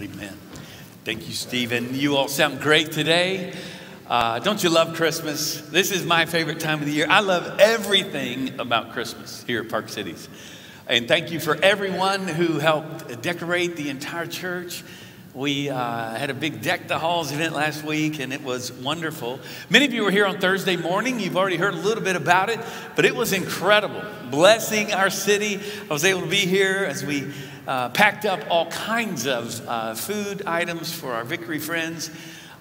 Amen. Thank you, Stephen. You all sound great today. Uh, don't you love Christmas? This is my favorite time of the year. I love everything about Christmas here at Park Cities. And thank you for everyone who helped decorate the entire church. We uh, had a big Deck the Halls event last week, and it was wonderful. Many of you were here on Thursday morning. You've already heard a little bit about it, but it was incredible. Blessing our city. I was able to be here as we uh, packed up all kinds of uh, food items for our Victory friends.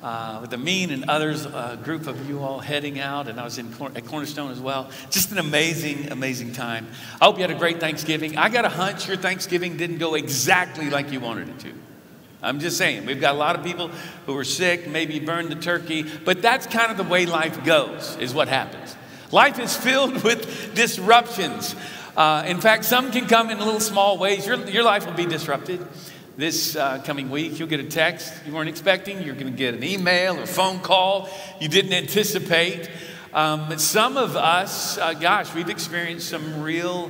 Uh, with the mean and others, a group of you all heading out, and I was in at Cornerstone as well. Just an amazing, amazing time. I hope you had a great Thanksgiving. I got a hunch your Thanksgiving didn't go exactly like you wanted it to. I'm just saying, we've got a lot of people who are sick, maybe burned the turkey, but that's kind of the way life goes, is what happens. Life is filled with disruptions. Uh, in fact, some can come in little small ways. Your, your life will be disrupted this uh, coming week. You'll get a text you weren't expecting, you're going to get an email or phone call you didn't anticipate. Um, some of us, uh, gosh, we've experienced some real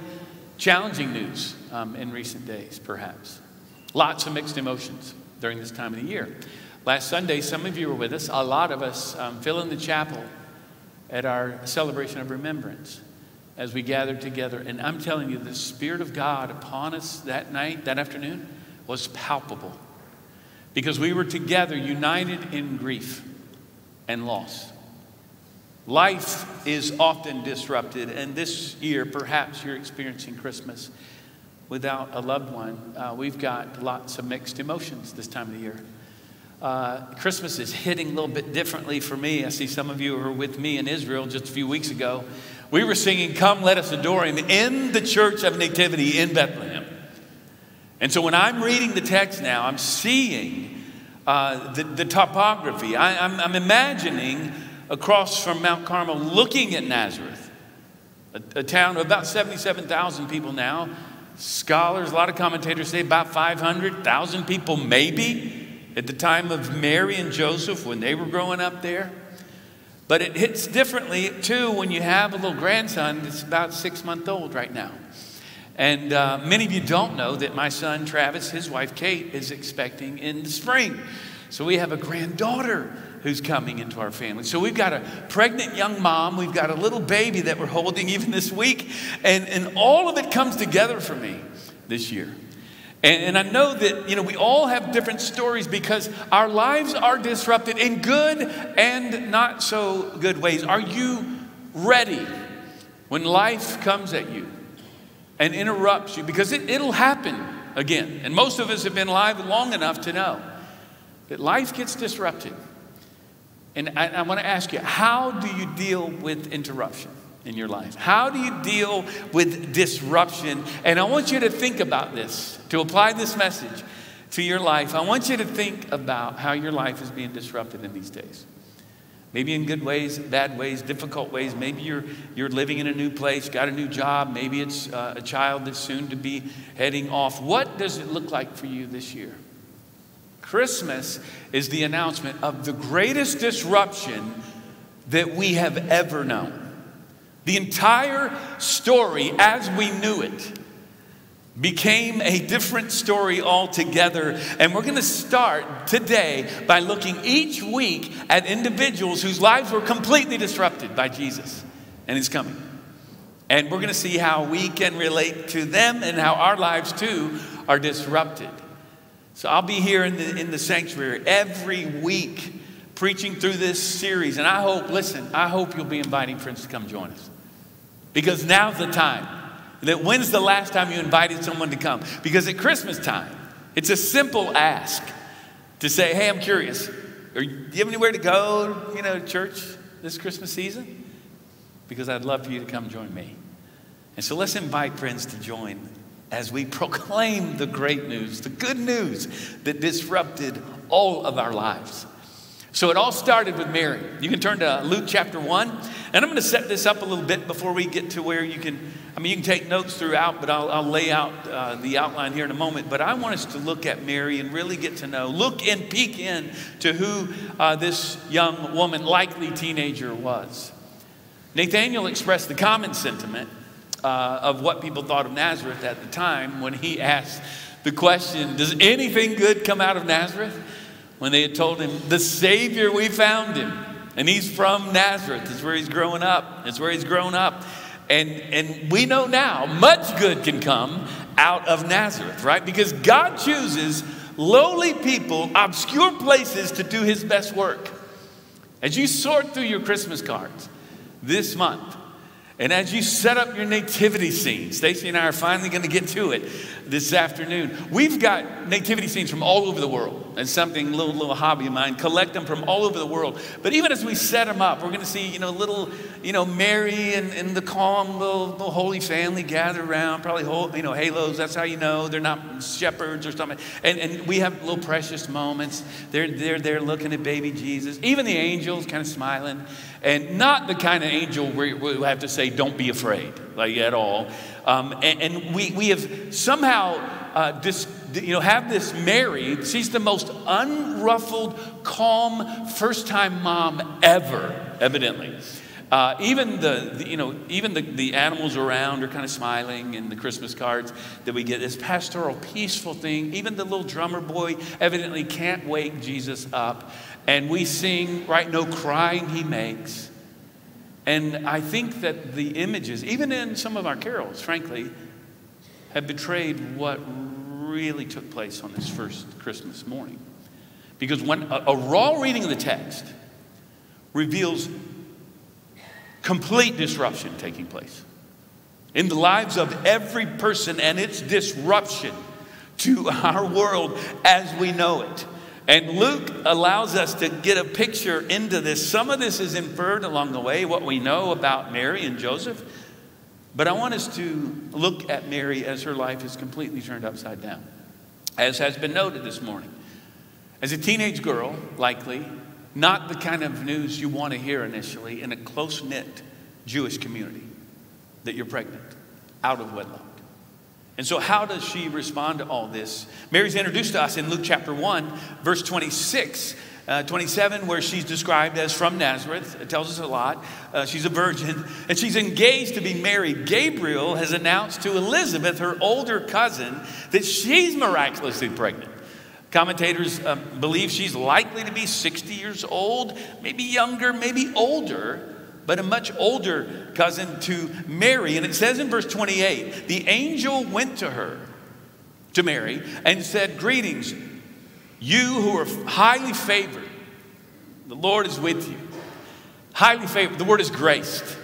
challenging news um, in recent days, perhaps. Lots of mixed emotions during this time of the year. Last Sunday, some of you were with us. A lot of us um, fill in the chapel at our celebration of remembrance as we gathered together. And I'm telling you, the Spirit of God upon us that night, that afternoon, was palpable because we were together, united in grief and loss. Life is often disrupted, and this year, perhaps you're experiencing Christmas without a loved one, uh, we've got lots of mixed emotions this time of the year. Uh, Christmas is hitting a little bit differently for me. I see some of you who were with me in Israel just a few weeks ago. We were singing, Come, Let Us Adore Him, in the Church of Nativity in Bethlehem. And so when I'm reading the text now, I'm seeing uh, the, the, topography. I, I'm, I'm imagining across from Mount Carmel looking at Nazareth, a, a town of about 77,000 people now Scholars, a lot of commentators say about 500,000 people, maybe, at the time of Mary and Joseph when they were growing up there. But it hits differently, too, when you have a little grandson that's about six months old right now. And uh, many of you don't know that my son Travis, his wife Kate, is expecting in the spring. So we have a granddaughter who's coming into our family. So we've got a pregnant young mom, we've got a little baby that we're holding even this week, and, and all of it comes together for me this year. And, and I know that, you know, we all have different stories because our lives are disrupted in good and not so good ways. Are you ready when life comes at you and interrupts you? Because it, it'll happen again. And most of us have been alive long enough to know that life gets disrupted. And I, I want to ask you, how do you deal with interruption in your life? How do you deal with disruption? And I want you to think about this, to apply this message to your life. I want you to think about how your life is being disrupted in these days. Maybe in good ways, bad ways, difficult ways. Maybe you're, you're living in a new place, got a new job. Maybe it's uh, a child that's soon to be heading off. What does it look like for you this year? Christmas is the announcement of the greatest disruption that we have ever known. The entire story, as we knew it, became a different story altogether. And we're going to start today by looking each week at individuals whose lives were completely disrupted by Jesus and His coming. And we're going to see how we can relate to them and how our lives too are disrupted. So I'll be here in the, in the sanctuary every week preaching through this series. And I hope, listen, I hope you'll be inviting friends to come join us. Because now's the time. That when's the last time you invited someone to come? Because at Christmas time, it's a simple ask to say, hey, I'm curious. Are you, do you have anywhere to go, you know, church this Christmas season? Because I'd love for you to come join me. And so let's invite friends to join as we proclaim the great news, the good news that disrupted all of our lives. So it all started with Mary. You can turn to Luke chapter 1. And I'm going to set this up a little bit before we get to where you can, I mean, you can take notes throughout, but I'll, I'll lay out uh, the outline here in a moment. But I want us to look at Mary and really get to know, look and peek in to who uh, this young woman, likely teenager, was. Nathaniel expressed the common sentiment uh, of what people thought of Nazareth at the time when he asked the question Does anything good come out of Nazareth? When they had told him, The Savior, we found him. And he's from Nazareth. That's where he's growing up. That's where he's grown up. And, and we know now much good can come out of Nazareth, right? Because God chooses lowly people, obscure places to do his best work. As you sort through your Christmas cards this month, and as you set up your nativity scene, Stacy and I are finally going to get to it this afternoon. We've got nativity scenes from all over the world. It's something, little little hobby of mine. Collect them from all over the world. But even as we set them up, we're going to see, you know, little, you know, Mary and, and the calm little, little holy family gather around. Probably, whole, you know, halos. That's how you know they're not shepherds or something. And and we have little precious moments. They're they're there looking at baby Jesus. Even the angels kind of smiling and not the kind of angel where we have to say, don't be afraid, like at all. Um, and, and we, we have somehow uh, dis, you know, have this Mary, she's the most unruffled, calm, first time mom ever, evidently. Uh, even the, the, you know even the, the animals around are kind of smiling in the christmas cards that we get. This pastoral peaceful thing. Even the little drummer boy evidently can't wake jesus up. And we sing right no crying he makes and i think that the images even in some of our carols frankly have betrayed what really took place on this first christmas morning because when a, a raw reading of the text reveals complete disruption taking place in the lives of every person and its disruption to our world as we know it. And Luke allows us to get a picture into this. Some of this is inferred along the way, what we know about Mary and Joseph. But I want us to look at Mary as her life is completely turned upside down, as has been noted this morning. As a teenage girl, likely, not the kind of news you want to hear initially in a close knit Jewish community that you're pregnant out of wedlock. And so, how does she respond to all this? Mary's introduced to us in Luke chapter 1, verse 26. Uh, 27, where she's described as from Nazareth. It tells us a lot. Uh, she's a virgin and she's engaged to be married. Gabriel has announced to Elizabeth, her older cousin, that she's miraculously pregnant. Commentators uh, believe she's likely to be 60 years old, maybe younger, maybe older, but a much older cousin to Mary. And it says in verse 28 the angel went to her, to Mary, and said, Greetings, you who are highly favored. The Lord is with you. Highly favored. The word is graced.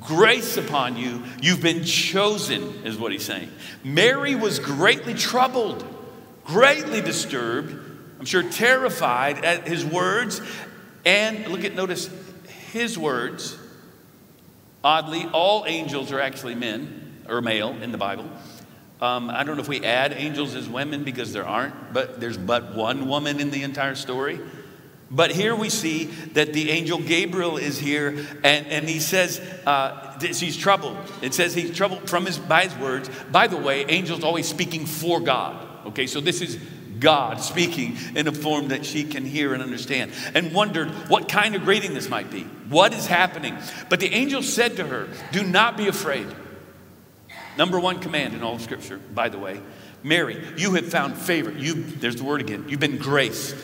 Grace upon you. You've been chosen, is what he's saying. Mary was greatly troubled greatly disturbed, I'm sure terrified at his words. And look at, notice his words. Oddly, all angels are actually men or male in the Bible. Um, I don't know if we add angels as women because there aren't, but there's but one woman in the entire story. But here we see that the angel Gabriel is here, and, and he says uh, he's troubled. It says he's troubled from his by his words. By the way, angels always speaking for God. Okay, so this is God speaking in a form that she can hear and understand, and wondered what kind of greeting this might be. What is happening? But the angel said to her, Do not be afraid. Number one command in all of Scripture, by the way Mary, you have found favor. You, there's the word again. You've been graced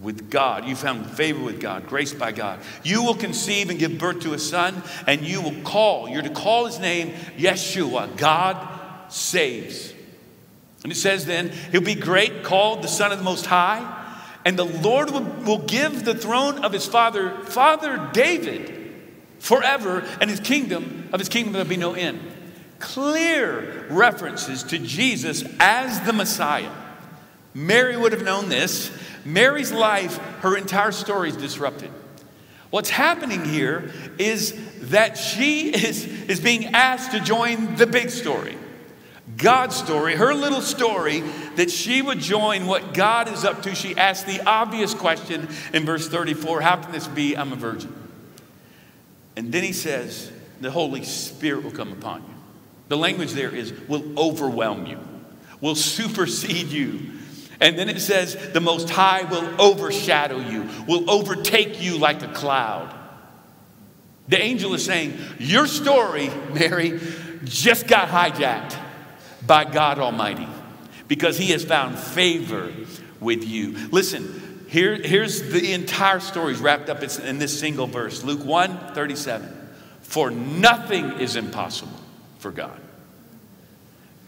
with God. You found favor with God, graced by God. You will conceive and give birth to a son, and you will call, you're to call his name Yeshua. God saves. And it says then, he'll be great, called the Son of the Most High, and the Lord will, will give the throne of his father, Father David, forever, and his kingdom, of his kingdom there'll be no end. Clear references to Jesus as the Messiah. Mary would have known this. Mary's life, her entire story is disrupted. What's happening here is that she is, is being asked to join the big story. God's story, her little story, that she would join what God is up to. She asked the obvious question in verse 34 How can this be? I'm a virgin. And then he says, The Holy Spirit will come upon you. The language there is, will overwhelm you, will supersede you. And then it says, The Most High will overshadow you, will overtake you like a cloud. The angel is saying, Your story, Mary, just got hijacked by God Almighty because he has found favor with you. Listen, here, here's the entire story wrapped up in this single verse Luke 1 37. For nothing is impossible for God.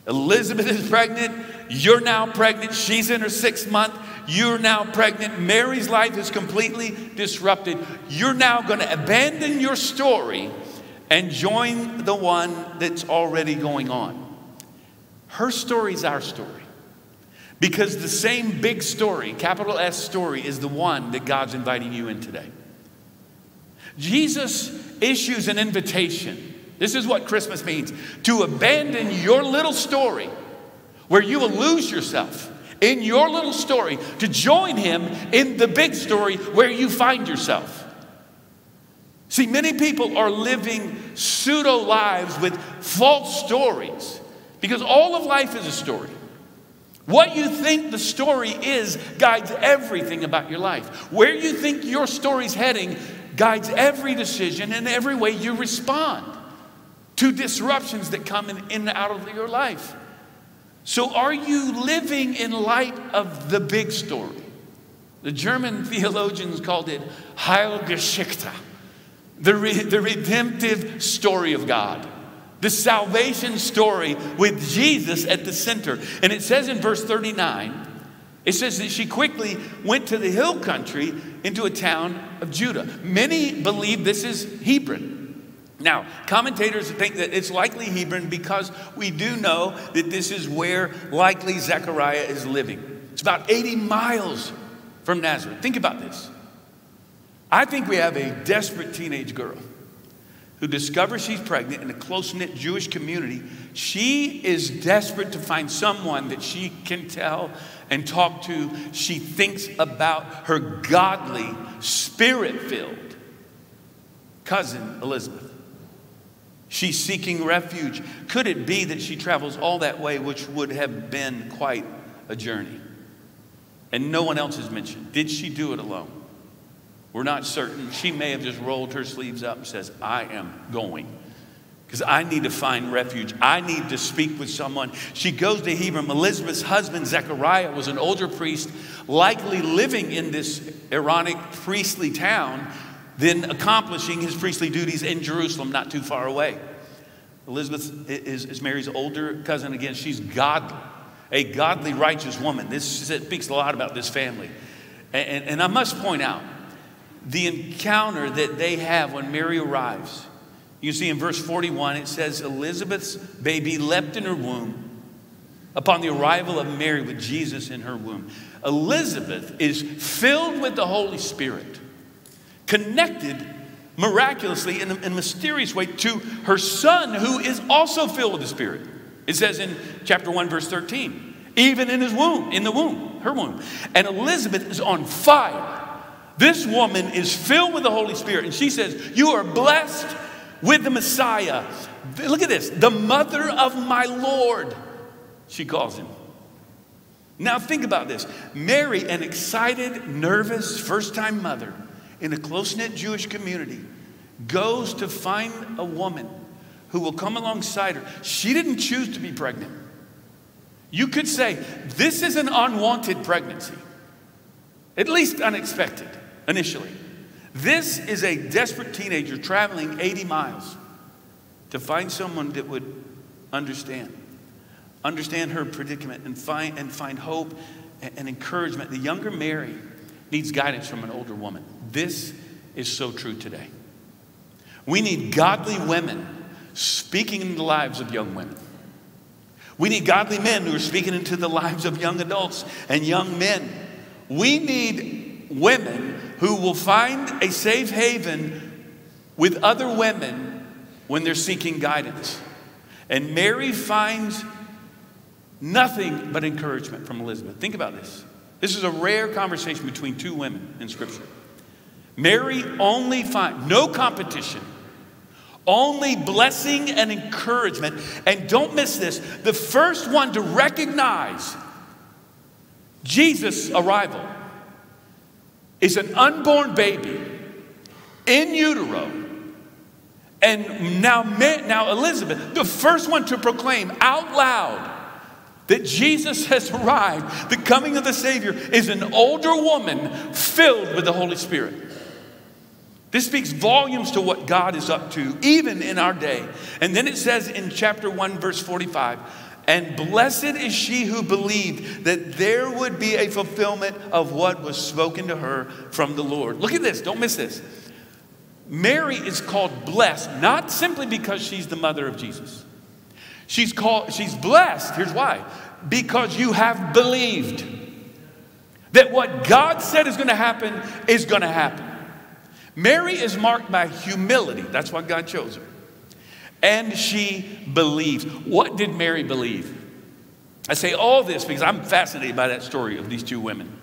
Elizabeth is pregnant. You're now pregnant. She's in her sixth month. You're now pregnant. Mary's life is completely disrupted. You're now going to abandon your story and join the one that's already going on. Her story is our story. Because the same big story, capital S story, is the one that God's inviting you in today. Jesus issues an invitation. This is what Christmas means to abandon your little story where you will lose yourself in your little story to join him in the big story where you find yourself. See, many people are living pseudo lives with false stories because all of life is a story. What you think the story is guides everything about your life. Where you think your story's heading guides every decision and every way you respond to disruptions that come in, in and out of your life. So, are you living in light of the big story? The German theologians called it Heilsgeschichte, the, re- the redemptive story of God, the salvation story with Jesus at the center. And it says in verse 39, it says that she quickly went to the hill country into a town of Judah. Many believe this is Hebron. Now, commentators think that it's likely Hebron because we do know that this is where likely Zechariah is living. It's about 80 miles from Nazareth. Think about this. I think we have a desperate teenage girl who discovers she's pregnant in a close knit Jewish community. She is desperate to find someone that she can tell and talk to. She thinks about her godly, spirit filled cousin Elizabeth. She's seeking refuge. Could it be that she travels all that way, which would have been quite a journey? And no one else is mentioned. Did she do it alone? We're not certain. She may have just rolled her sleeves up and says, I am going. Because I need to find refuge. I need to speak with someone. She goes to Hebron. Elizabeth's husband, Zechariah, was an older priest, likely living in this Aaronic priestly town then accomplishing his priestly duties in Jerusalem, not too far away. Elizabeth is, Mary's older cousin. Again, she's godly, a godly, righteous woman. This speaks a lot about this family. And, and, and I must point out the encounter that they have when Mary arrives. You see in verse 41, it says, Elizabeth's baby leapt in her womb upon the arrival of Mary with Jesus in her womb. Elizabeth is filled with the Holy Spirit connected miraculously in a, in a, mysterious way to her son, who is also filled with the Spirit. It says in chapter 1, verse 13, even in his womb, in the womb, her womb. And Elizabeth is on fire. This woman is filled with the Holy Spirit, and she says, You are blessed with the Messiah. Look at this, the mother of my Lord, she calls him. Now, think about this Mary, an excited, nervous, first time mother, in a close knit Jewish community goes to find a woman who will come alongside her. She didn't choose to be pregnant. You could say, this is an unwanted pregnancy, at least unexpected initially. This is a desperate teenager traveling 80 miles to find someone that would understand, understand her predicament and find, and find hope and, and encouragement. The younger Mary needs guidance from an older woman. This is so true today. We need godly women speaking into the lives of young women. We need godly men who are speaking into the lives of young adults and young men. We need women who will find a safe haven with other women when they're seeking guidance. And Mary finds nothing but encouragement from Elizabeth. Think about this. This is a rare conversation between two women in Scripture. Mary only find no competition, only blessing and encouragement. And don't miss this the first one to recognize Jesus' arrival is an unborn baby in utero. And now, now Elizabeth, the first one to proclaim out loud that Jesus has arrived. The coming of the Savior is an older woman filled with the Holy Spirit. This speaks volumes to what God is up to, even in our day. And then it says in chapter 1, verse 45, and blessed is she who believed that there would be a fulfillment of what was spoken to her from the Lord. Look at this, don't miss this. Mary is called blessed, not simply because she's the mother of Jesus. She's called, she's blessed. Here's why. Because you have believed that what God said is going to happen is going to happen. Mary is marked by humility. That's why God chose her and she believes. What did Mary believe? I say all this because I'm fascinated by that story of these two women.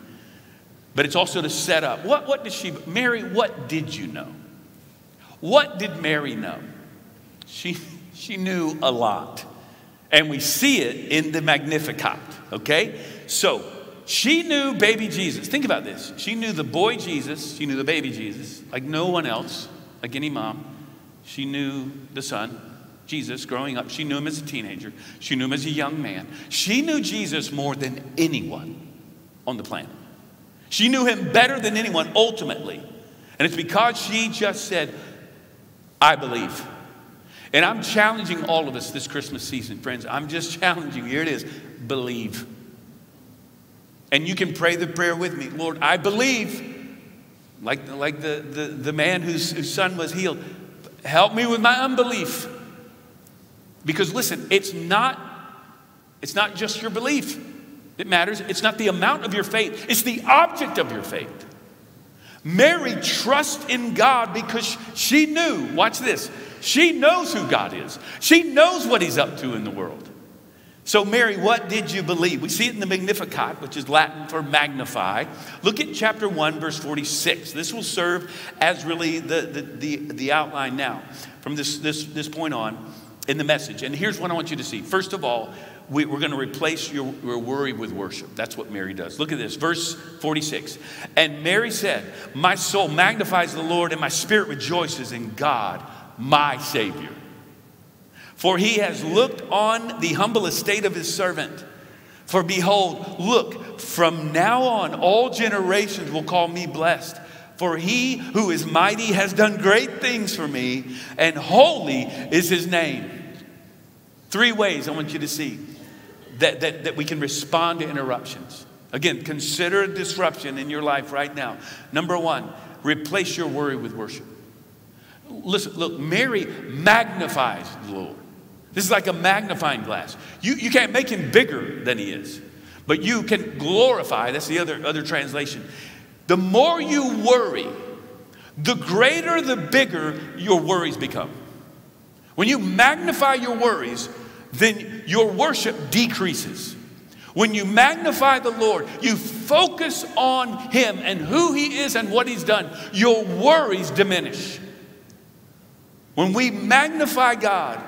But it's also to set up. What, what did she, Mary, what did you know? What did Mary know? She, she knew a lot. And we see it in the Magnificat, okay? So she knew baby Jesus. Think about this. She knew the boy Jesus, she knew the baby Jesus, like no one else, like any mom. She knew the son. Jesus growing up. She knew him as a teenager, she knew him as a young man. She knew Jesus more than anyone on the planet. She knew him better than anyone ultimately. And it's because she just said, I believe. And I'm challenging all of us this Christmas season, friends. I'm just challenging. Here it is believe. And you can pray the prayer with me Lord, I believe. Like, like the, the, the man whose, whose son was healed. Help me with my unbelief. Because listen, it's not, it's not just your belief that matters. It's not the amount of your faith, it's the object of your faith. Mary trusts in God because she knew, watch this, she knows who God is. She knows what he's up to in the world. So, Mary, what did you believe? We see it in the Magnificat, which is Latin for magnify. Look at chapter 1, verse 46. This will serve as really the, the, the, the outline now from this, this, this point on in the message. And here's what I want you to see. First of all, we, are going to replace your, your worry with worship. That's what Mary does. Look at this, verse 46. And Mary said, My soul magnifies the Lord, and my spirit rejoices in God, my Savior. For he has looked on the humble estate of his servant. For behold, look, from now on all generations will call me blessed. For he who is mighty has done great things for me, and holy is his name. Three ways I want you to see that, that, that we can respond to interruptions. Again, consider a disruption in your life right now. Number one, replace your worry with worship. Listen, look, Mary magnifies the Lord. This is like a magnifying glass. You, you can't make him bigger than he is, but you can glorify. That's the other, other translation. The more you worry, the greater, the bigger your worries become. When you magnify your worries, then your worship decreases. When you magnify the Lord, you focus on Him and who He is and what He's done, your worries diminish. When we magnify God,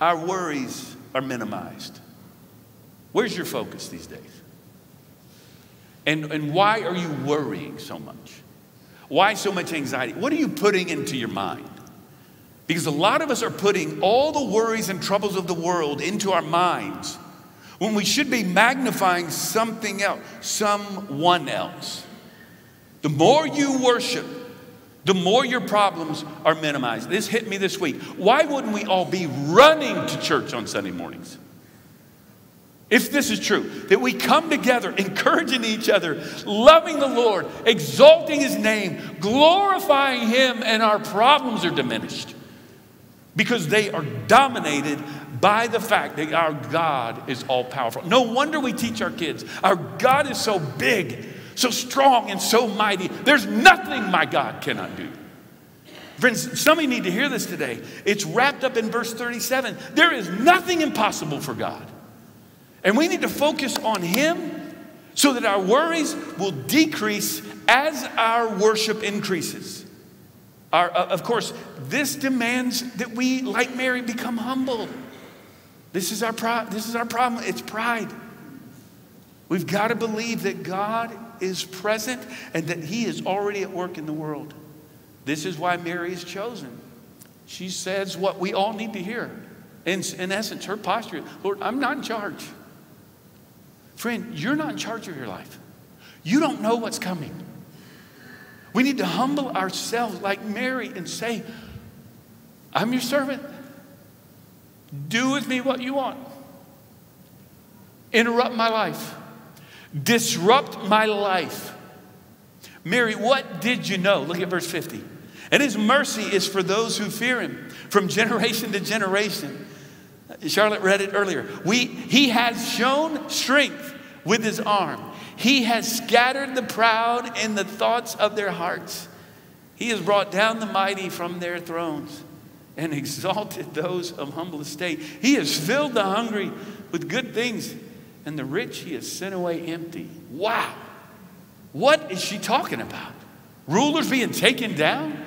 our worries are minimized. Where's your focus these days? And, and why are you worrying so much? Why so much anxiety? What are you putting into your mind? Because a lot of us are putting all the worries and troubles of the world into our minds when we should be magnifying something else, someone else. The more you worship, the more your problems are minimized. This hit me this week. Why wouldn't we all be running to church on Sunday mornings? If this is true, that we come together, encouraging each other, loving the Lord, exalting His name, glorifying Him, and our problems are diminished because they are dominated by the fact that our God is all powerful. No wonder we teach our kids our God is so big, so strong, and so mighty. There's nothing my God cannot do. Friends, some of you need to hear this today. It's wrapped up in verse 37. There is nothing impossible for God. And we need to focus on Him so that our worries will decrease as our worship increases. Our, uh, of course, this demands that we, like Mary, become humble. This is our, pro- this is our problem. It's pride. We've got to believe that God is present and that He is already at work in the world. This is why Mary is chosen. She says what we all need to hear. In, in essence, her posture Lord, I'm not in charge. Friend, you're not in charge of your life. You don't know what's coming. We need to humble ourselves like Mary and say, I'm your servant. Do with me what you want. Interrupt my life. Disrupt my life. Mary, what did you know? Look at verse 50. And his mercy is for those who fear him from generation to generation. Charlotte read it earlier. We, he has shown strength with his arm. He has scattered the proud in the thoughts of their hearts. He has brought down the mighty from their thrones and exalted those of humble estate. He has filled the hungry with good things, and the rich he has sent away empty. Wow. What is she talking about? Rulers being taken down?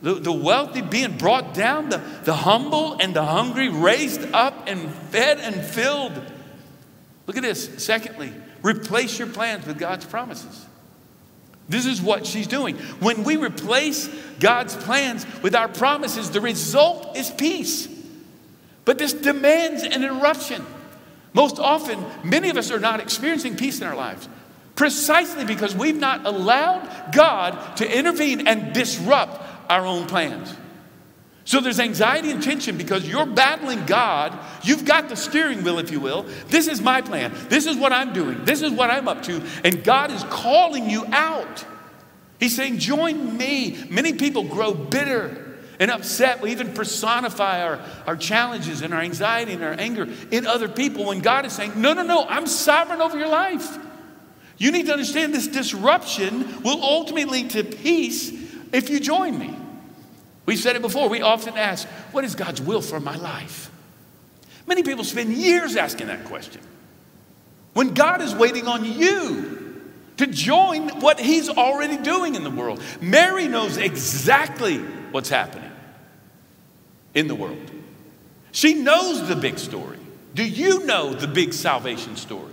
The, the wealthy being brought down? The, the humble and the hungry raised up and fed and filled? Look at this. Secondly, replace your plans with God's promises. This is what she's doing. When we replace God's plans with our promises, the result is peace. But this demands an interruption. Most often, many of us are not experiencing peace in our lives precisely because we've not allowed God to intervene and disrupt our own plans. So there's anxiety and tension because you're battling God. You've got the steering wheel, if you will. This is my plan. This is what I'm doing. This is what I'm up to. And God is calling you out. He's saying, Join me. Many people grow bitter and upset. We even personify our, our challenges and our anxiety and our anger in other people when God is saying, No, no, no, I'm sovereign over your life. You need to understand this disruption will ultimately lead to peace if you join me. We've said it before. We often ask, What is God's will for my life? Many people spend years asking that question. When God is waiting on you to join what He's already doing in the world, Mary knows exactly what's happening in the world. She knows the big story. Do you know the big salvation story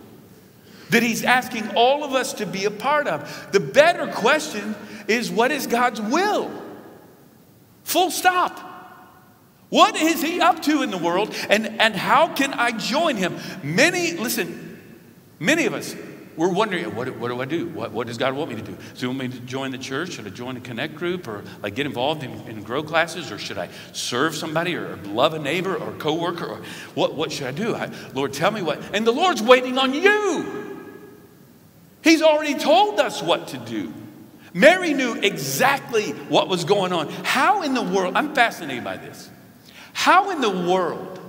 that He's asking all of us to be a part of? The better question is what is God's will? Full stop. What is he up to in the world and, and how can I join him? Many, listen, many of us, we're wondering, what, what do I do? What, what does God want me to do? Does he want me to join the church? Should I join a connect group or like get involved in, in grow classes? Or should I serve somebody or love a neighbor or coworker? Or what, what should I do? I, Lord, tell me what. And the Lord's waiting on you. He's already told us what to do. Mary knew exactly what was going on. How in the world, I'm fascinated by this. How in the world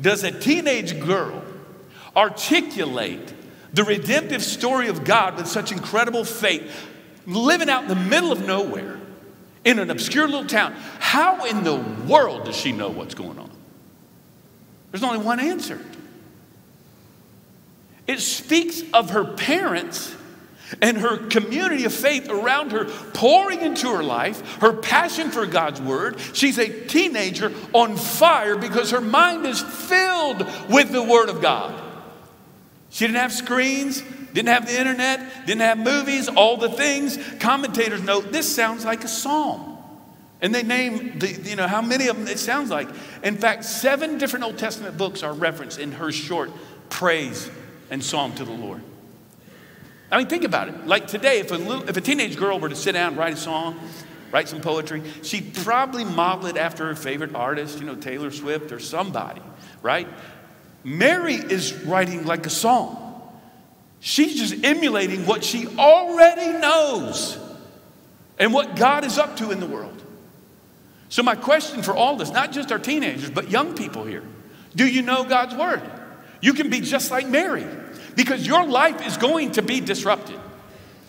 does a teenage girl articulate the redemptive story of God with such incredible faith, living out in the middle of nowhere in an obscure little town? How in the world does she know what's going on? There's only one answer. It speaks of her parents and her community of faith around her pouring into her life, her passion for God's word. She's a teenager on fire because her mind is filled with the word of God. She didn't have screens, didn't have the internet, didn't have movies, all the things. Commentators note this sounds like a psalm. And they name the, you know, how many of them it sounds like. In fact, seven different Old Testament books are referenced in her short praise and psalm to the Lord. I mean, think about it. Like today, if a, little, if a teenage girl were to sit down and write a song, write some poetry, she'd probably model it after her favorite artist, you know, Taylor Swift or somebody, right? Mary is writing like a song. She's just emulating what she already knows and what God is up to in the world. So, my question for all of us, not just our teenagers, but young people here do you know God's word? You can be just like Mary because your life is going to be disrupted.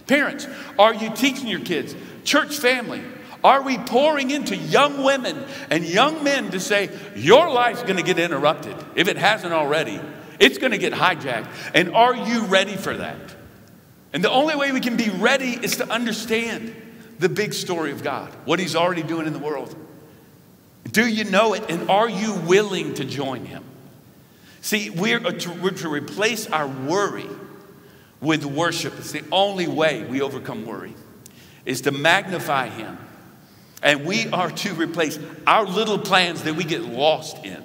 Parents, are you teaching your kids? Church family, are we pouring into young women and young men to say, your life's going to get interrupted if it hasn't already? It's going to get hijacked. And are you ready for that? And the only way we can be ready is to understand the big story of God, what He's already doing in the world. Do you know it? And are you willing to join Him? See, we're to, we're to replace our worry with worship. It's the only way we overcome worry, is to magnify Him. And we are to replace our little plans that we get lost in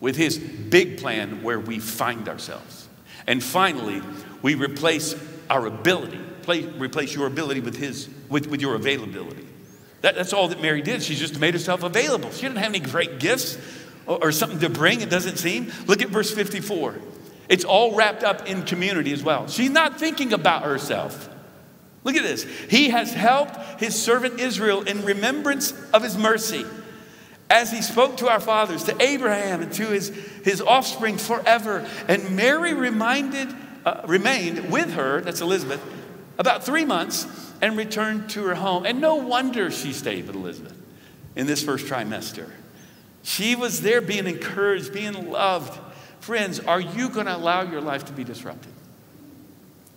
with His big plan where we find ourselves. And finally, we replace our ability, play, replace your ability with, his, with, with your availability. That, that's all that Mary did. She just made herself available. She didn't have any great gifts or, something to bring, it doesn't seem. Look at verse 54. It's all wrapped up in community as well. She's not thinking about herself. Look at this. He has helped his servant Israel in remembrance of his mercy, as he spoke to our fathers, to Abraham, and to his, his offspring forever. And Mary reminded, uh, remained with her, that's Elizabeth, about three months and returned to her home. And no wonder she stayed with Elizabeth in this first trimester. She was there being encouraged, being loved. Friends, are you going to allow your life to be disrupted?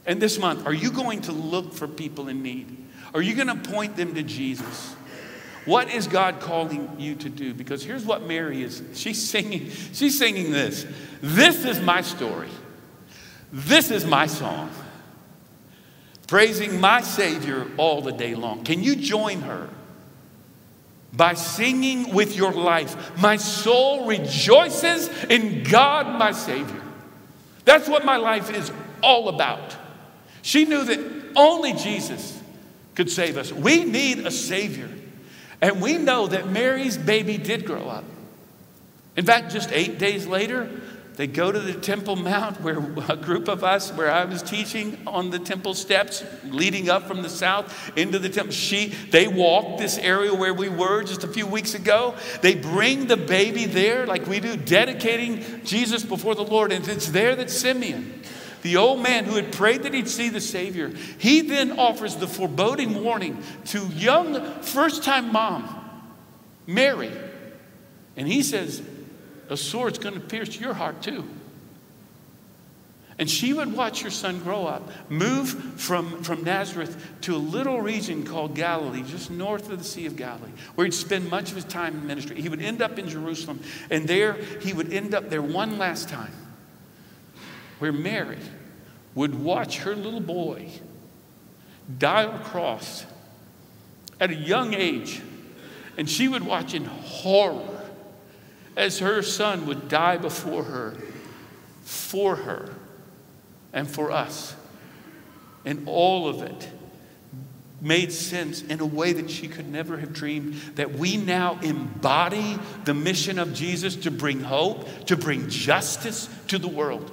And this month, are you going to look for people in need? Are you going to point them to Jesus? What is God calling you to do? Because here's what Mary is. She's singing, she's singing this. This is my story. This is my song. Praising my Savior all the day long. Can you join her? By singing with your life. My soul rejoices in God, my Savior. That's what my life is all about. She knew that only Jesus could save us. We need a Savior. And we know that Mary's baby did grow up. In fact, just eight days later, they go to the Temple Mount where a group of us, where I was teaching on the temple steps leading up from the south into the temple. She, they walk this area where we were just a few weeks ago. They bring the baby there like we do, dedicating Jesus before the Lord. And it's there that Simeon, the old man who had prayed that he'd see the Savior, he then offers the foreboding warning to young first time mom, Mary. And he says, a sword's going to pierce your heart too. And she would watch her son grow up, move from, from Nazareth to a little region called Galilee, just north of the Sea of Galilee, where he'd spend much of his time in ministry. He would end up in Jerusalem, and there he would end up there one last time, where Mary would watch her little boy die on a cross at a young age, and she would watch in horror as her son would die before her, for her, and for us. And all of it made sense in a way that she could never have dreamed. That we now embody the mission of Jesus to bring hope, to bring justice to the world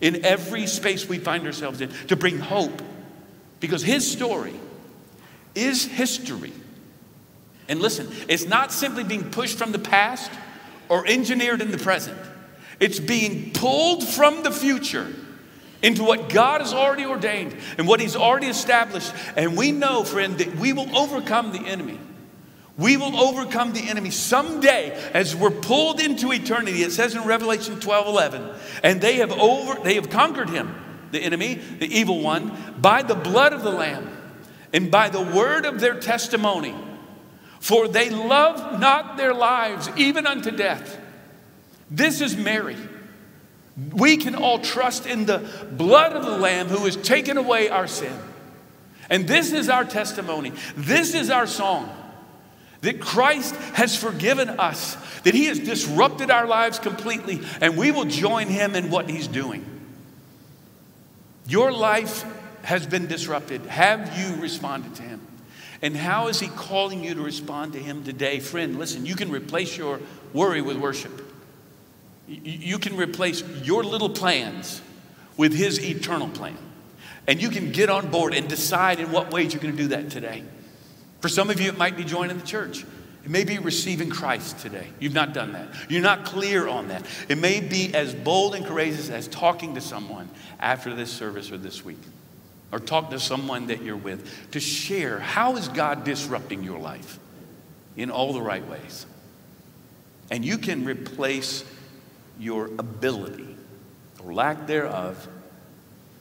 in every space we find ourselves in, to bring hope. Because his story is history. And listen, it's not simply being pushed from the past or engineered in the present. It's being pulled from the future into what God has already ordained and what He's already established. And we know, friend, that we will overcome the enemy. We will overcome the enemy someday as we're pulled into eternity. It says in Revelation 12 11, and they have over they have conquered him, the enemy, the evil one, by the blood of the Lamb and by the word of their testimony. For they love not their lives, even unto death. This is Mary. We can all trust in the blood of the Lamb who has taken away our sin. And this is our testimony. This is our song that Christ has forgiven us, that He has disrupted our lives completely, and we will join Him in what He's doing. Your life has been disrupted. Have you responded to Him? And how is He calling you to respond to Him today? Friend, listen, you can replace your worry with worship. You can replace your little plans with His eternal plan. And you can get on board and decide in what ways you're going to do that today. For some of you, it might be joining the church. It may be receiving Christ today. You've not done that. You're not clear on that. It may be as bold and courageous as talking to someone after this service or this week or talk to someone that you're with to share how is God disrupting your life in all the right ways. And you can replace your ability or lack thereof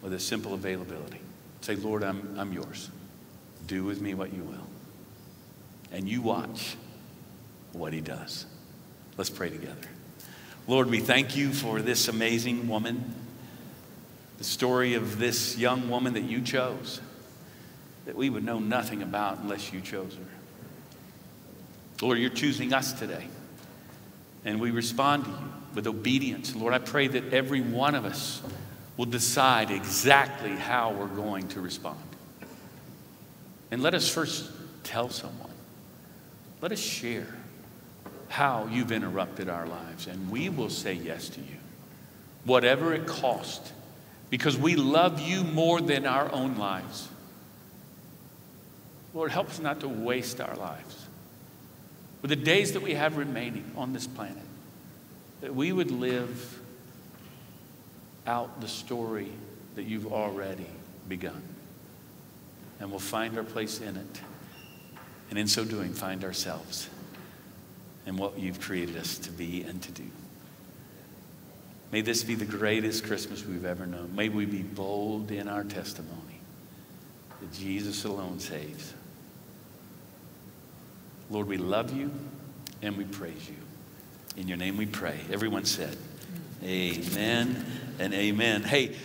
with a simple availability. Say, Lord, I'm, I'm yours. Do with me what you will. And you watch what he does. Let's pray together. Lord, we thank you for this amazing woman the story of this young woman that you chose, that we would know nothing about unless you chose her. Lord, you're choosing us today, and we respond to you with obedience. Lord, I pray that every one of us will decide exactly how we're going to respond. And let us first tell someone. Let us share how you've interrupted our lives, and we will say yes to you, whatever it costs, because we love you more than our own lives. Lord, help us not to waste our lives. With the days that we have remaining on this planet, that we would live out the story that you've already begun. And we'll find our place in it. And in so doing, find ourselves in what you've created us to be and to do. May this be the greatest Christmas we've ever known. May we be bold in our testimony that Jesus alone saves. Lord, we love you and we praise you. In your name we pray. Everyone said, Amen and amen. Hey,